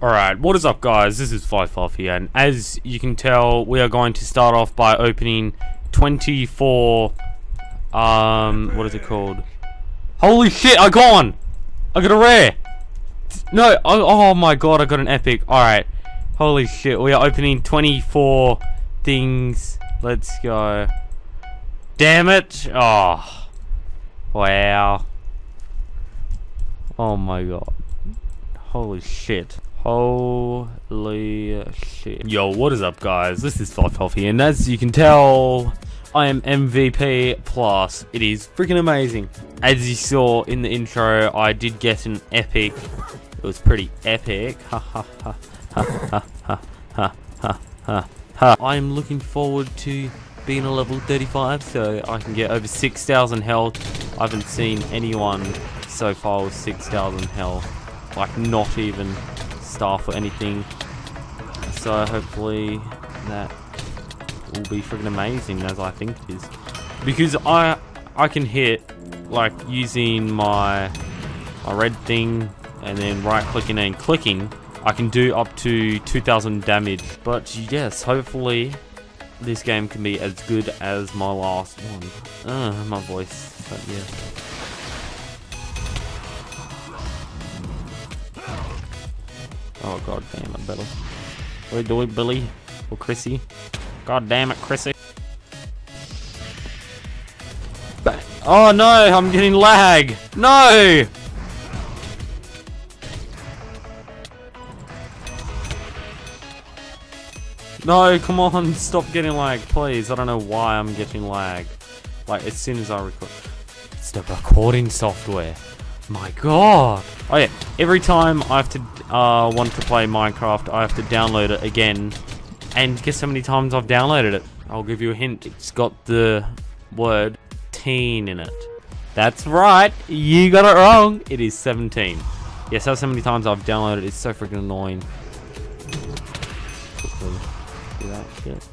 Alright, what is up guys? This is Five Fluff here, and as you can tell, we are going to start off by opening 24, um, what is it called? Holy shit, I got one! I got a rare! No, oh, oh my god, I got an epic. Alright, holy shit, we are opening 24 things. Let's go. Damn it! Oh, wow. Oh my god. Holy shit. Holy shit. Yo, what is up guys? This is Five Healthy and as you can tell, I am MVP plus. It is freaking amazing. As you saw in the intro, I did get an epic. It was pretty epic. Ha ha ha ha ha ha ha ha ha. I'm looking forward to being a level 35 so I can get over 6,000 health. I haven't seen anyone so far with 6,000 health. Like not even staff or anything. So hopefully that will be freaking amazing as I think it is. Because I I can hit like using my my red thing and then right clicking and clicking I can do up to 2000 damage but yes hopefully this game can be as good as my last one uh, my voice but yeah Oh god damn it, Billy. What are you doing, Billy? Or Chrisie? God damn it, Chrisie. Oh no, I'm getting lag! No! No, come on, stop getting lag, please. I don't know why I'm getting lag. Like, as soon as I record. It's the recording software. My god. Oh yeah, every time I have to uh, want to play Minecraft, I have to download it again. And guess how many times I've downloaded it? I'll give you a hint. It's got the word teen in it. That's right. You got it wrong. It is 17. Yes, that's how many times I've downloaded it. It's so freaking annoying. Quickly do that shit.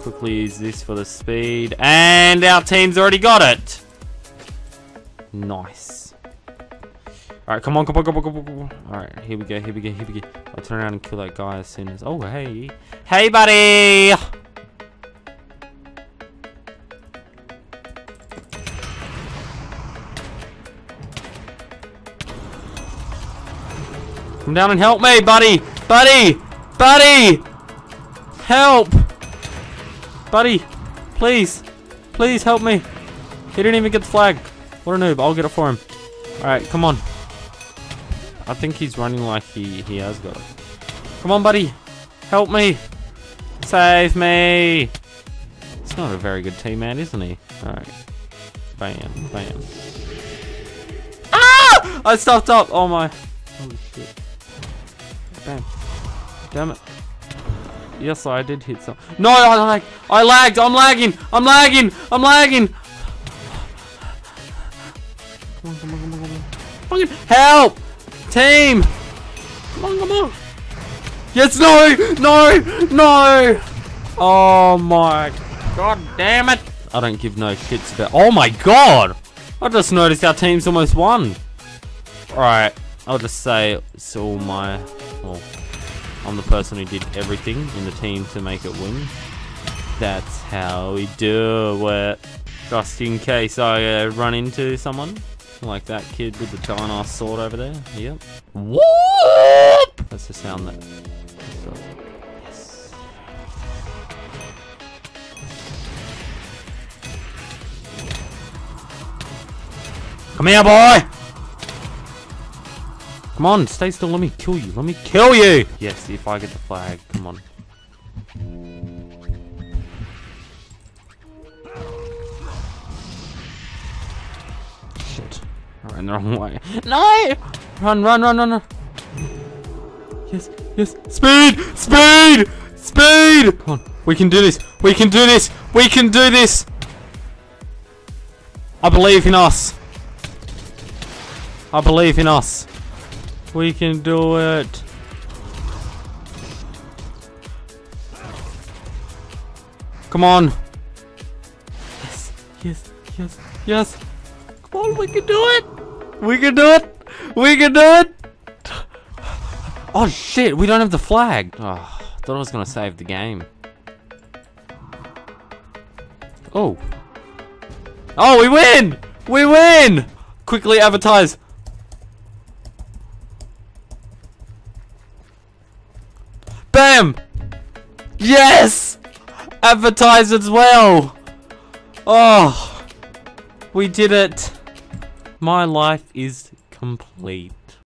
Quickly use this for the speed. And our team's already got it. Nice. Alright, come on, come on, come on, come on, come on. Alright, here we go, here we go, here we go. I'll turn around and kill that guy as soon as... Oh, hey. Hey, buddy! Come down and help me, buddy! Buddy! Buddy! Help! Buddy! Please! Please help me! He didn't even get the flag. What a noob. I'll get it for him. Alright, come on. I think he's running like he, he has got it. Come on, buddy. Help me. Save me. He's not a very good teammate, isn't he? Alright. Bam, bam. Ah! I stuffed up. Oh my. Holy shit. Bam. Damn it. Yes, I did hit some. No, I lag. I lagged. I'm lagging. I'm lagging. I'm lagging. Come on, come on, come on, come on. Fucking help! Team! Come on, come on! Yes, no! No! No! Oh my god damn it! I don't give no shits about- Oh my god! I just noticed our team's almost won. Alright, I'll just say it's all my- well, I'm the person who did everything in the team to make it win. That's how we do it. Just in case I uh, run into someone. Like that kid with the giant ass sword over there. Yep. Whoop! That's the sound that. Yes. Come here, boy! Come on, stay still. Let me kill you. Let me kill you! Yes, if I get the flag. Come on. Run the wrong way. No! Run, run, run, run, run. Yes, yes. Speed! Speed! Speed! Come on. We can do this. We can do this. We can do this. I believe in us. I believe in us. We can do it. Come on. Yes, yes, yes, yes. On, we can do it. We can do it! We can do it! Oh shit, we don't have the flag. Oh, thought I was gonna save the game. Oh. Oh, we win! We win! Quickly advertise. Bam! Yes! Advertise as well! Oh! We did it! My life is complete.